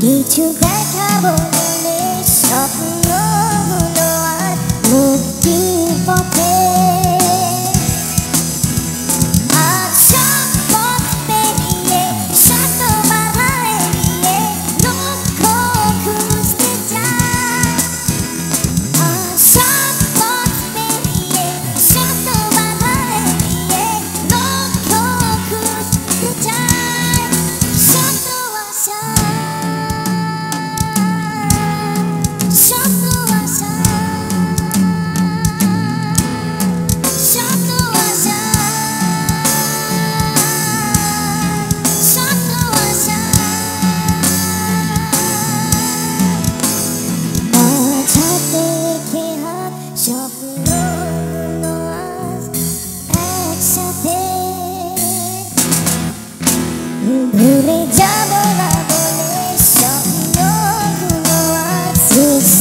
Lucu kata boleh shop to